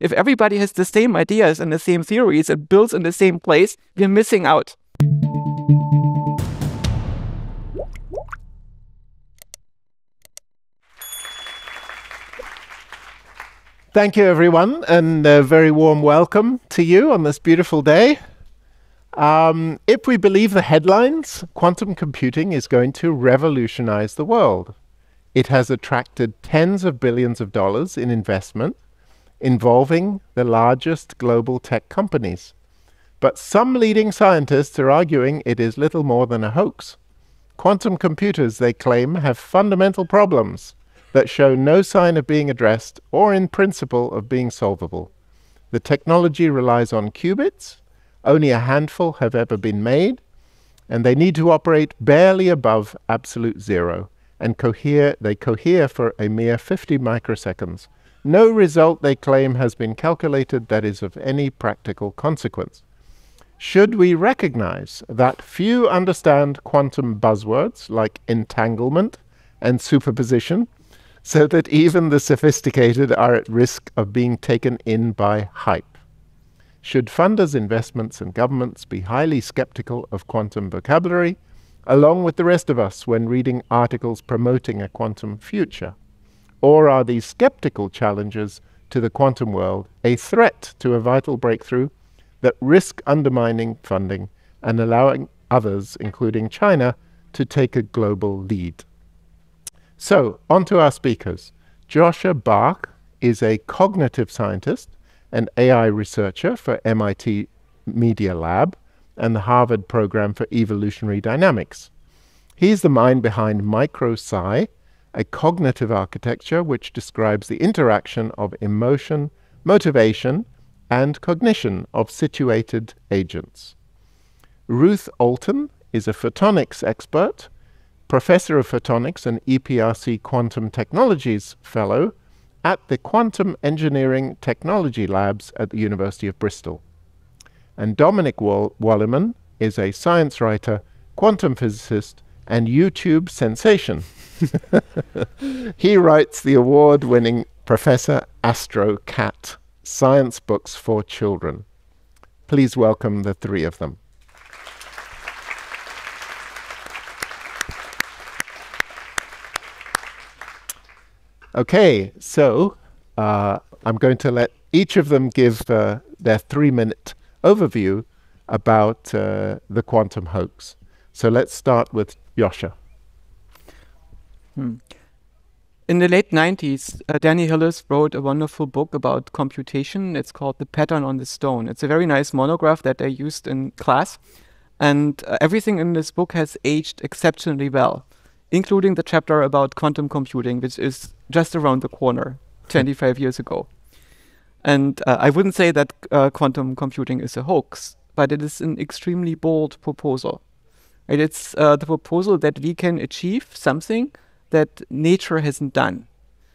If everybody has the same ideas and the same theories and builds in the same place, we're missing out. Thank you, everyone, and a very warm welcome to you on this beautiful day. Um, if we believe the headlines, quantum computing is going to revolutionize the world. It has attracted tens of billions of dollars in investment involving the largest global tech companies. But some leading scientists are arguing it is little more than a hoax. Quantum computers, they claim, have fundamental problems that show no sign of being addressed or in principle of being solvable. The technology relies on qubits, only a handful have ever been made, and they need to operate barely above absolute zero, and cohere, they cohere for a mere 50 microseconds. No result, they claim, has been calculated that is of any practical consequence. Should we recognize that few understand quantum buzzwords like entanglement and superposition, so that even the sophisticated are at risk of being taken in by hype. Should funders, investments, and governments be highly skeptical of quantum vocabulary, along with the rest of us when reading articles promoting a quantum future? Or are these skeptical challenges to the quantum world a threat to a vital breakthrough that risk undermining funding and allowing others, including China, to take a global lead? So, on to our speakers. Joscha Bach is a cognitive scientist and AI researcher for MIT Media Lab and the Harvard Program for Evolutionary Dynamics. He's the mind behind MicroPsi, a cognitive architecture which describes the interaction of emotion, motivation, and cognition of situated agents. Ruth Oulton is a photonics expert Professor of Photonics and EPRC Quantum Technologies Fellow at the Quantum Engineering Technology Labs at the University of Bristol. And Dominic Wall- Walliman is a science writer, quantum physicist, and YouTube sensation. he writes the award winning Professor Astro Cat Science Books for Children. Please welcome the three of them. Okay, so uh, I'm going to let each of them give uh, their three minute overview about uh, the quantum hoax. So let's start with Joscha. Hmm. In the late 90s, uh, Danny Hillis wrote a wonderful book about computation. It's called The Pattern on the Stone. It's a very nice monograph that I used in class. And uh, everything in this book has aged exceptionally well including the chapter about quantum computing, which is just around the corner 25 years ago. And uh, I wouldn't say that uh, quantum computing is a hoax, but it is an extremely bold proposal. Right? It's uh, the proposal that we can achieve something that nature hasn't done,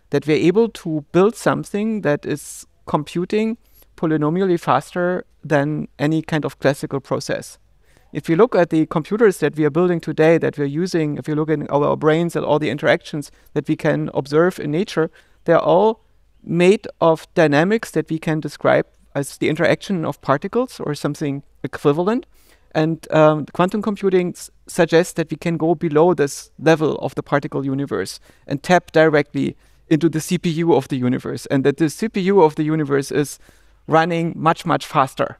that we're able to build something that is computing polynomially faster than any kind of classical process if you look at the computers that we are building today, that we're using, if you look at our brains and all the interactions that we can observe in nature, they're all made of dynamics that we can describe as the interaction of particles or something equivalent. And um, quantum computing suggests that we can go below this level of the particle universe and tap directly into the CPU of the universe, and that the CPU of the universe is running much, much faster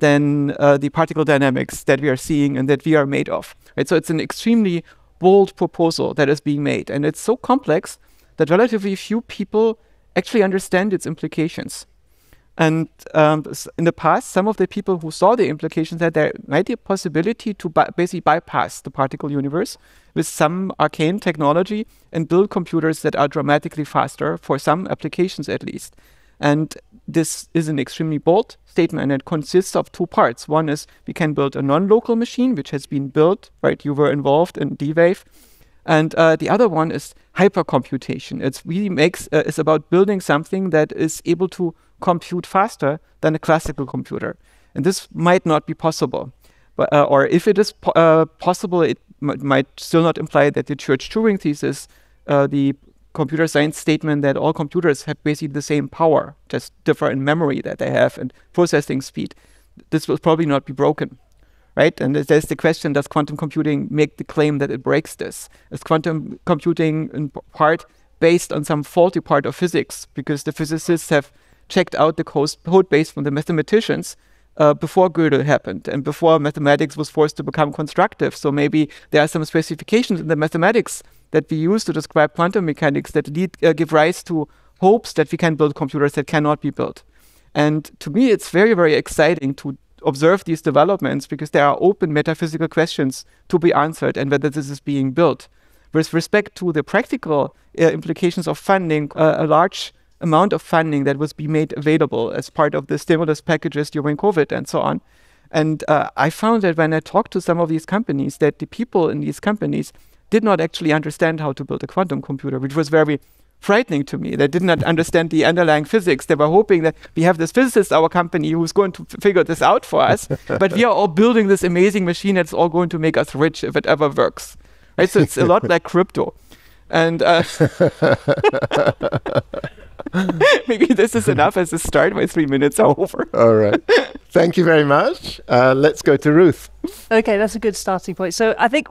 than uh, the particle dynamics that we are seeing and that we are made of. Right? So it's an extremely bold proposal that is being made, and it's so complex that relatively few people actually understand its implications. And um, in the past, some of the people who saw the implications said there might be a possibility to bi- basically bypass the particle universe with some arcane technology and build computers that are dramatically faster for some applications at least. And this is an extremely bold statement and it consists of two parts. One is we can build a non-local machine, which has been built, right? You were involved in D-Wave. And uh, the other one is hypercomputation. It really makes, uh, it's about building something that is able to compute faster than a classical computer. And this might not be possible. But, uh, or if it is po uh, possible, it might still not imply that the Church Turing thesis, uh, the computer science statement that all computers have basically the same power, just differ in memory that they have and processing speed, this will probably not be broken. Right? And there's the question Does quantum computing make the claim that it breaks this? Is quantum computing in part based on some faulty part of physics? Because the physicists have checked out the code base from the mathematicians uh, before Gödel happened and before mathematics was forced to become constructive. So maybe there are some specifications in the mathematics that we use to describe quantum mechanics that lead, uh, give rise to hopes that we can build computers that cannot be built. And to me, it's very, very exciting to observe these developments because there are open metaphysical questions to be answered and whether this is being built. With respect to the practical uh, implications of funding, uh, a large amount of funding that was be made available as part of the stimulus packages during COVID and so on. And uh, I found that when I talked to some of these companies, that the people in these companies did not actually understand how to build a quantum computer, which was very frightening to me. They did not understand the underlying physics. They were hoping that we have this physicist, our company, who's going to f- figure this out for us. but we are all building this amazing machine that's all going to make us rich if it ever works. Right? So it's a lot like crypto. And uh, Maybe this is enough as a start. My three minutes are over. All right. Thank you very much. Uh, let's go to Ruth. Okay, that's a good starting point. So I think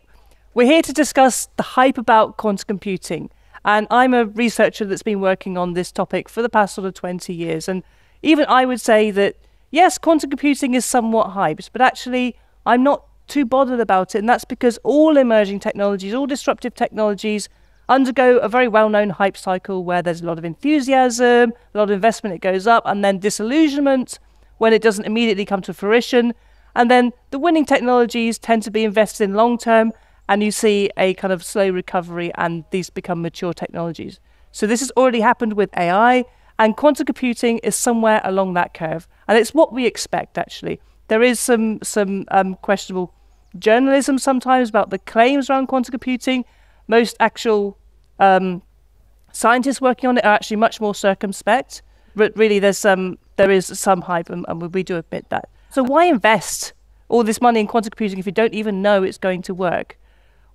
we're here to discuss the hype about quantum computing. And I'm a researcher that's been working on this topic for the past sort of 20 years. And even I would say that, yes, quantum computing is somewhat hyped, but actually, I'm not too bothered about it. And that's because all emerging technologies, all disruptive technologies, undergo a very well known hype cycle where there's a lot of enthusiasm, a lot of investment, it goes up, and then disillusionment when it doesn't immediately come to fruition. And then the winning technologies tend to be invested in long term, and you see a kind of slow recovery, and these become mature technologies. So this has already happened with AI, and quantum computing is somewhere along that curve, and it's what we expect actually. There is some some um, questionable journalism sometimes about the claims around quantum computing, most actual um, scientists working on it are actually much more circumspect. But really, there's some there is some hype, and, and we do admit that. So why invest all this money in quantum computing if you don't even know it's going to work?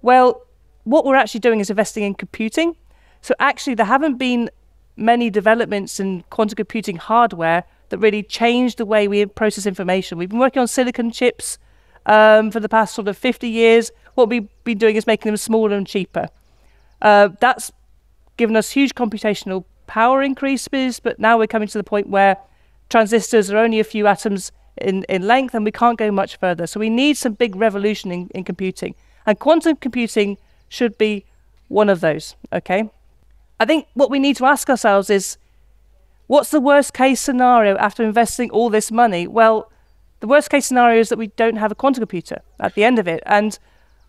Well, what we're actually doing is investing in computing. So actually, there haven't been many developments in quantum computing hardware that really changed the way we process information. We've been working on silicon chips um, for the past sort of 50 years. What we've been doing is making them smaller and cheaper. Uh, that's given us huge computational power increases, but now we're coming to the point where transistors are only a few atoms in, in length and we can't go much further. So we need some big revolution in, in computing. And quantum computing should be one of those, okay? I think what we need to ask ourselves is what's the worst case scenario after investing all this money? Well, the worst case scenario is that we don't have a quantum computer at the end of it. And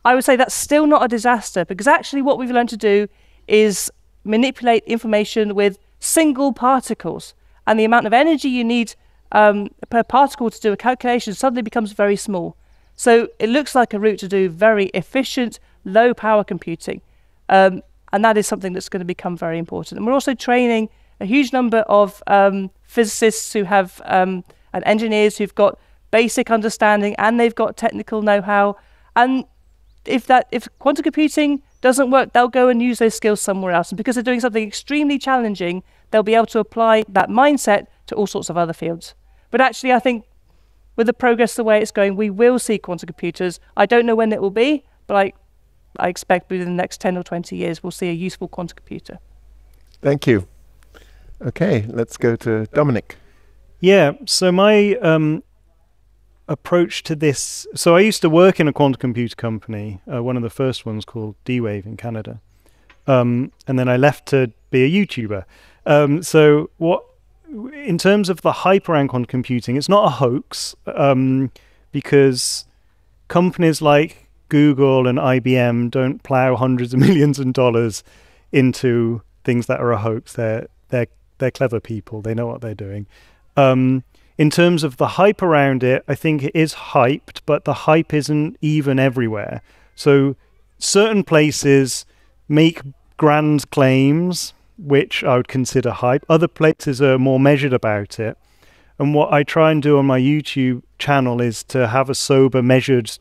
I would say that's still not a disaster because actually what we've learned to do is manipulate information with single particles. And the amount of energy you need um, per particle to do a calculation suddenly becomes very small. So it looks like a route to do very efficient, low power computing. Um, and that is something that's going to become very important. And we're also training a huge number of um, physicists who have um, and engineers who've got basic understanding and they've got technical know-how. And if that if quantum computing doesn't work, they'll go and use those skills somewhere else. And because they're doing something extremely challenging, they'll be able to apply that mindset to all sorts of other fields. But actually, I think with the progress the way it's going, we will see quantum computers. I don't know when it will be, but I, I expect within the next 10 or 20 years, we'll see a useful quantum computer. Thank you. Okay, let's go to Dominic. Yeah, so my um, approach to this. So I used to work in a quantum computer company, uh, one of the first ones called D-Wave in Canada, um, and then I left to be a YouTuber. Um, so what, in terms of the hype around quantum computing, it's not a hoax um, because companies like Google and IBM don't plow hundreds of millions of dollars into things that are a hoax. They're they're they're clever people. They know what they're doing. Um, in terms of the hype around it, I think it is hyped, but the hype isn't even everywhere. So certain places make grand claims, which I would consider hype. Other places are more measured about it. And what I try and do on my YouTube channel is to have a sober, measured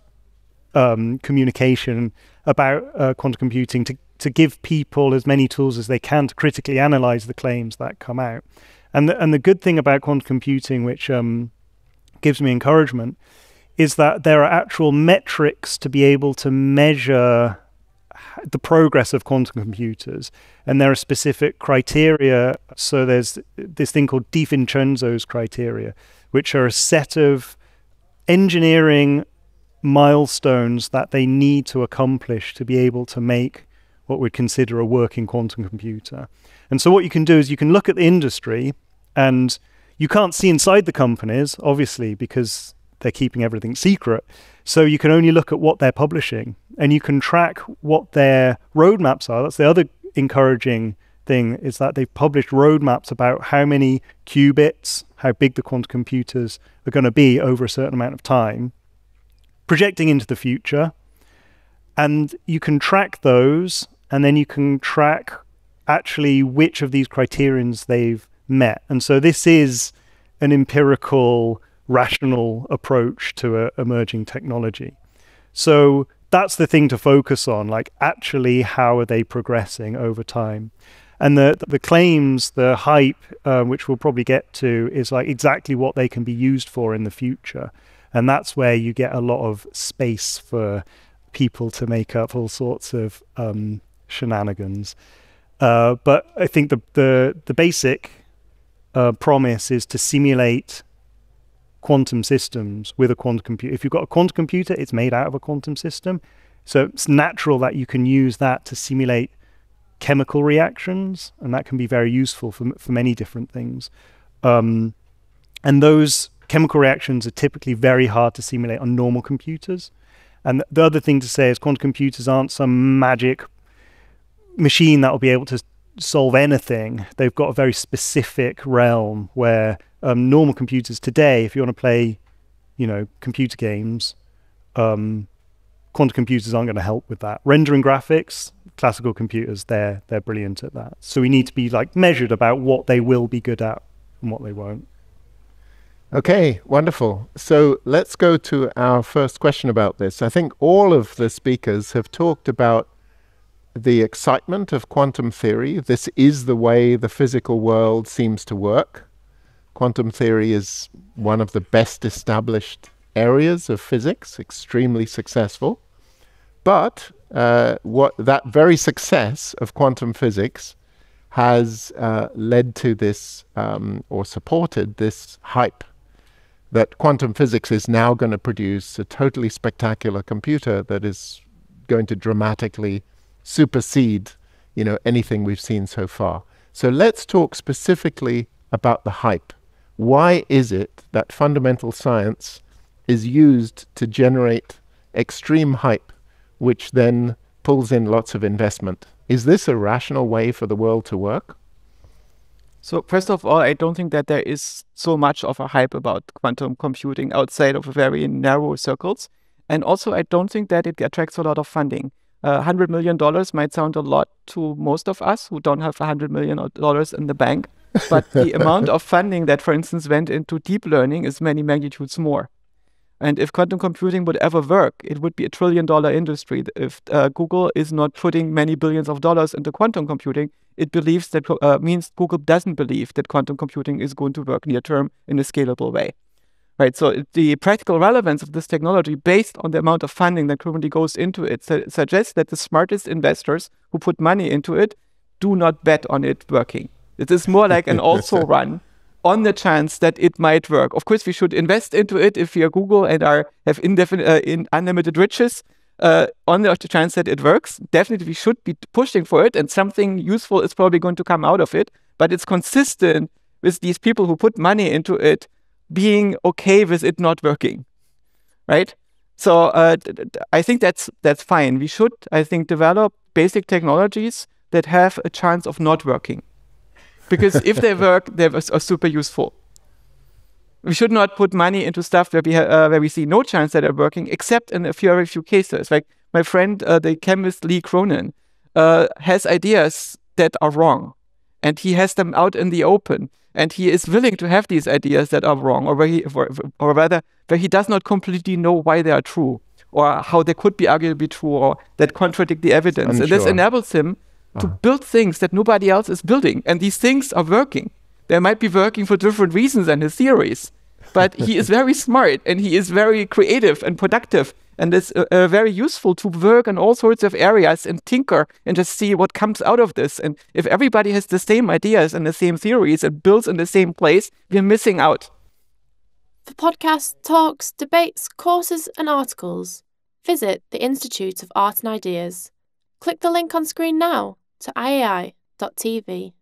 um, communication about uh, quantum computing to to give people as many tools as they can to critically analyze the claims that come out. And the, and the good thing about quantum computing, which um, gives me encouragement, is that there are actual metrics to be able to measure the progress of quantum computers. And there are specific criteria. So there's this thing called DiVincenzo's criteria, which are a set of engineering milestones that they need to accomplish to be able to make what we'd consider a working quantum computer. And so what you can do is you can look at the industry and you can't see inside the companies, obviously, because they're keeping everything secret. So you can only look at what they're publishing and you can track what their roadmaps are. That's the other encouraging thing is that they've published roadmaps about how many qubits, how big the quantum computers are going to be over a certain amount of time, projecting into the future. And you can track those and then you can track actually which of these criterions they've met. And so this is an empirical rational approach to a emerging technology. So that's the thing to focus on, like actually how are they progressing over time? And the the claims, the hype, uh, which we'll probably get to, is like exactly what they can be used for in the future, and that's where you get a lot of space for people to make up all sorts of um, shenanigans. Uh, but I think the the the basic uh, promise is to simulate quantum systems with a quantum computer. If you've got a quantum computer, it's made out of a quantum system. So it's natural that you can use that to simulate chemical reactions, and that can be very useful for, for many different things. Um, and those chemical reactions are typically very hard to simulate on normal computers. And the other thing to say is quantum computers aren't some magic machine that will be able to solve anything. They've got a very specific realm where um, normal computers today, if you want to play, you know, computer games, um, quantum computers aren't going to help with that. Rendering graphics, classical computers, they're they're brilliant at that. So we need to be like measured about what they will be good at and what they won't. Okay, wonderful. So let's go to our first question about this. I think all of the speakers have talked about the excitement of quantum theory. This is the way the physical world seems to work. Quantum theory is one of the best established areas of physics, extremely successful. But uh, what that very success of quantum physics has uh, led to this um, or supported this hype that quantum physics is now going to produce a totally spectacular computer that is going to dramatically supersede you know anything we've seen so far. So let's talk specifically about the hype why is it that fundamental science is used to generate extreme hype, which then pulls in lots of investment? Is this a rational way for the world to work? So first of all, I don't think that there is so much of a hype about quantum computing outside of very narrow circles. And also, I don't think that it attracts a lot of funding. Uh, $100 million might sound a lot to most of us who don't have $100 million in the bank but the amount of funding that, for instance, went into deep learning is many magnitudes more. And if quantum computing would ever work, it would be a trillion dollar industry. If uh, Google is not putting many billions of dollars into quantum computing, it believes that uh, means Google doesn't believe that quantum computing is going to work near term in a scalable way. Right. So the practical relevance of this technology, based on the amount of funding that currently goes into it, su- suggests that the smartest investors who put money into it do not bet on it working. It is more like an also run on the chance that it might work. Of course, we should invest into it if we are Google and are have indefinite, uh, in unlimited riches. Uh, on the chance that it works, definitely we should be pushing for it, and something useful is probably going to come out of it. But it's consistent with these people who put money into it being okay with it not working, right? So uh, I think that's that's fine. We should, I think, develop basic technologies that have a chance of not working because if they work, they are super useful. We should not put money into stuff where we uh, where we see no chance that they're working, except in a few very few cases. Like my friend, uh, the chemist Lee Cronin, uh, has ideas that are wrong, and he has them out in the open, and he is willing to have these ideas that are wrong, or where he, or, or rather, where he does not completely know why they are true. or how they could be arguably true or that contradict the evidence. And this enables him to build things that nobody else is building. And these things are working. They might be working for different reasons than his theories. But he is very smart and he is very creative and productive and it's uh, uh, very useful to work in all sorts of areas and tinker and just see what comes out of this. And if everybody has the same ideas and the same theories and builds in the same place, we're missing out. For podcasts, talks, debates, courses, and articles, visit the Institute of Art and Ideas. Click the link on screen now to iai.tv.